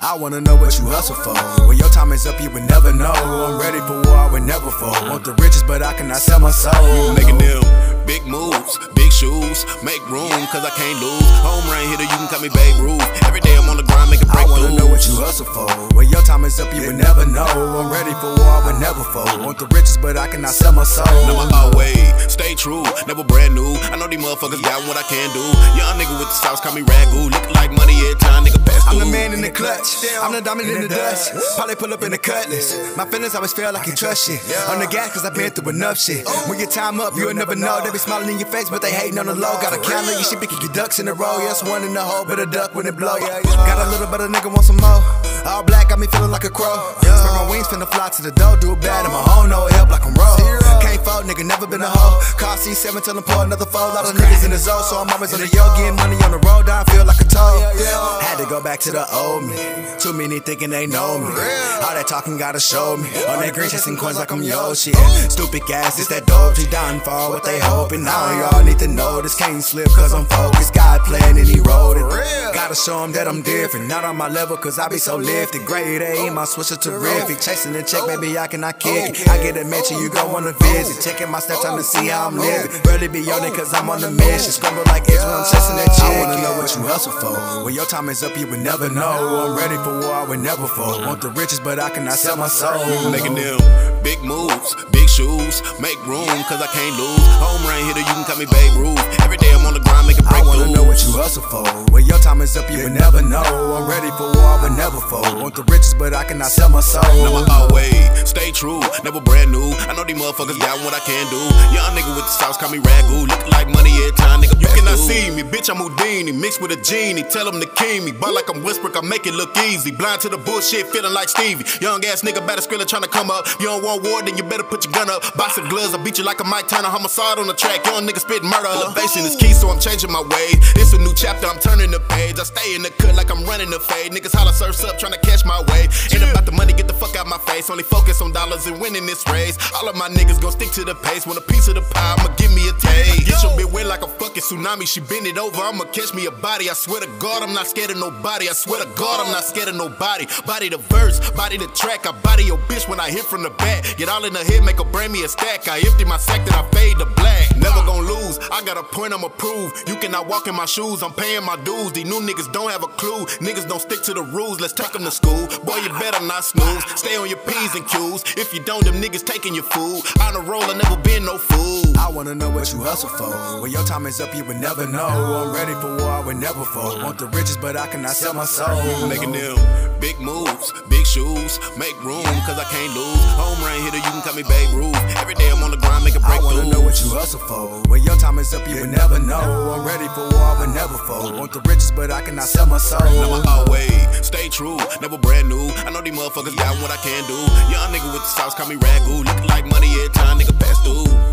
I wanna know what you hustle for. When your time is up, you would never know. I'm ready for war, I would never fall. Want the riches, but I cannot sell my soul. Making them big moves, big shoes, make room, cause I can't lose. Home run hitter, you can call me Babe Ruth. Every day I'm on the grind, make a I wanna know what you hustle for. When your time is up, you would never know. I'm ready for war, I would never fall. Want the riches, but I cannot sell my soul. Never always stay true, never brand new. I know these motherfuckers got what I can do. Young nigga with the sauce, call me Ragu. Look like money every time, clutch. I'm the diamond in the dust. Probably pull up in the cutlass. My feelings always feel like you trust shit. On the gas, cause I've been through enough shit. When your time up, you'll never know. They be smiling in your face, but they hating on the low. Got a counter, you should be kicking ducks in a row. Yes, one in the hole, but a duck when it blow. Got a little bit of nigga want some more. All black, got me feeling like a crow. Spread my wings, finna fly to the door. Do it bad, and my own no help like I'm roll. Can't fold, nigga, never been a hoe. Call C7, tell them pour another fold. Lot of niggas in the zone, so I'm always on the yo, getting money on the road. I feel like a toad. Had to go back to the old me. Too many thinking they know me. All that talking gotta show me. On that green chasing coins like I'm Yoshi. Stupid gas, it's that dope. She downfall, what they hoping. Now y'all need to know this can't slip, cause I'm focused. God playing and he wrote it. Gotta show them that I'm different. Not on my level, cause I be so lifted. Grade A, my switch is terrific. Chasing the check, baby, I cannot kick it. I get a mention, you go on the a visit. Checking my steps, trying to see how I'm oh. living. Barely be on it, cause I'm on a mission. Oh. Scramble like it's when I'm chasing that chick. I wanna know what you hustle for. When your time is up, you would never know. I'm ready for war, I would never fall. Want the riches, but I cannot sell my soul. Making them big moves, big shoes, make room, cause I can't lose. Home run hitter, you can call me Babe Ruth. Every day I'm on the grind, make a I wanna breakthrough. know what you hustle for. When your time is up, you would never know. I'm ready for war, I would never fall. Want the riches, but I cannot sell my soul. Never always stay true, never brand new. I know these motherfuckers got what I can do. Young nigga with the sauce, call me Ragu. Look like money every time, nigga. You cannot see me, bitch. I'm Houdini, mixed with a genie. Tell him to king me, but like I'm Westbrook, I make it look easy. Blind to the bullshit, feeling like Stevie. Young ass nigga, better skrilla trying to come up. You don't want war, then you better put your gun up. Box of gloves, I beat you like I'm Ike Turner. Homicide on the track, young nigga spit murder. Elevation is key, so I'm changing my way. It's a new chapter, I'm turning the page. I stay in the cut like I'm running the fade. Niggas holler surfs up, trying to catch my wave. Ain't about the money, get the fuck out my face. Only focus on dollars and winning this race. All of my niggas gon' stick to the pace. Want a piece of the pie, I'ma give me a taste. Get your bitch wet like a fucking tsunami. She bend it over, I'ma catch me a body. I swear to God, I'm not scared of nobody. I swear to God, I'm not scared of nobody. Body the verse, body the track. I body your bitch when I hit from the back. Get all in the head, make her bring me a stack. I empty my sack, then I fade to black. Never gon' lose, I got a point I'ma prove. You cannot walk in my shoes, I'm paying my dues. These new niggas don't have a clue. Niggas don't stick to the rules, let's take them to school. Boy, you better not snooze. Stay on your P's and Q's. If you don't, them niggas taking your food. I'm on the roll, I never been no fool. I wanna know what you hustle for. When your time is up, you would never know. I'm ready for war, I would never fall. Want the riches, but I cannot sell my soul. Making them big moves, big shoes, make room, cause I can't lose. Home run hitter, you can call me Babe Ruth. Every day I'm on the grind, make a I wanna breakthrough. know what you hustle for. When your time is up, you will never know. I'm ready for war, I would never fall. Want the riches, but I cannot sell my soul. Never always stay true, never brand new. I know these motherfuckers got what I can do. Young nigga with the sauce, call me Ragu. Look like money every time, nigga pass through.